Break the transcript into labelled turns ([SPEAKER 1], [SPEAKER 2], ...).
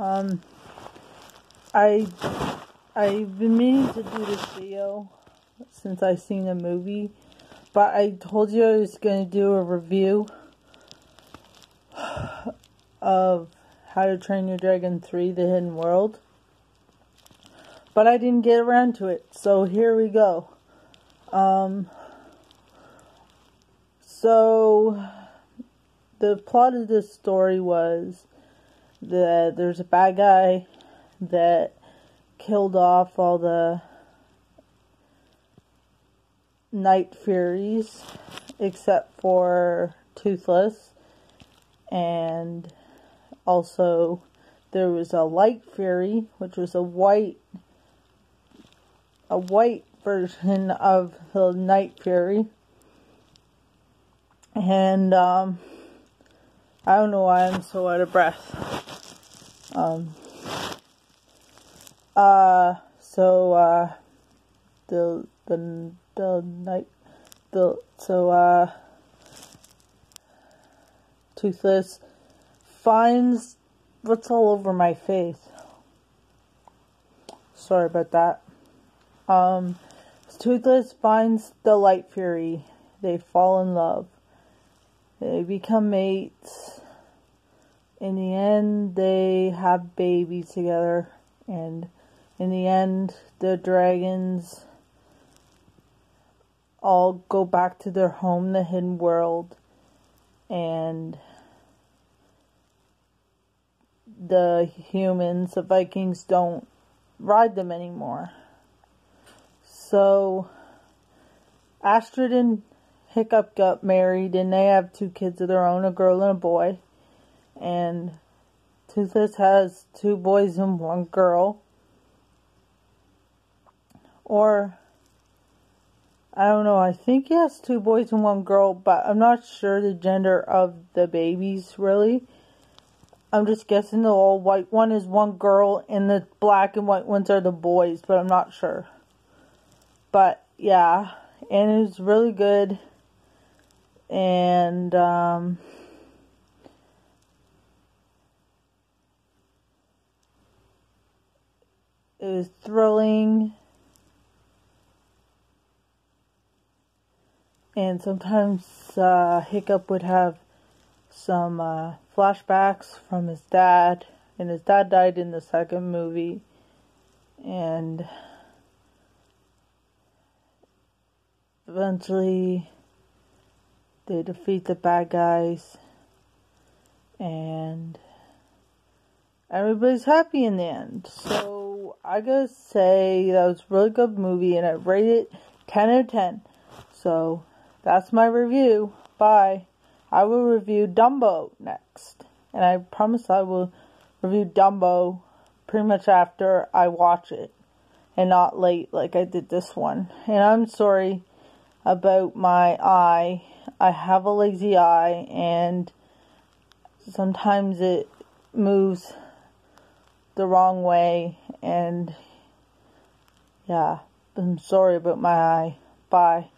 [SPEAKER 1] Um, I I've been meaning to do this video since I've seen the movie, but I told you I was gonna do a review of How to Train Your Dragon 3: The Hidden World. But I didn't get around to it, so here we go. Um, so the plot of this story was there's a bad guy that killed off all the night furies except for Toothless and also there was a light fury which was a white a white version of the night fury and um I don't know why I'm so out of breath. Um, uh, so, uh, the, the, the night, the, so, uh, Toothless finds what's all over my face. Sorry about that. Um, Toothless finds the Light Fury. They fall in love. They become mates. In the end, they have babies together. And in the end, the dragons all go back to their home, the hidden world. And the humans, the Vikings, don't ride them anymore. So, Astrid and Hiccup got married and they have two kids of their own, a girl and a boy. And Toothless has two boys and one girl. Or, I don't know, I think he has two boys and one girl, but I'm not sure the gender of the babies really. I'm just guessing the all white one is one girl and the black and white ones are the boys, but I'm not sure. But yeah, and it's really good and um, was thrilling and sometimes uh, Hiccup would have some uh, flashbacks from his dad and his dad died in the second movie. And eventually they defeat the bad guys. And everybody's happy in the end. So I gotta say that was a really good movie and I rate it 10 out of 10. So that's my review. Bye. I will review Dumbo next. And I promise I will review Dumbo pretty much after I watch it and not late like I did this one. And I'm sorry about my eye I have a lazy eye and sometimes it moves the wrong way and yeah, I'm sorry about my eye. Bye.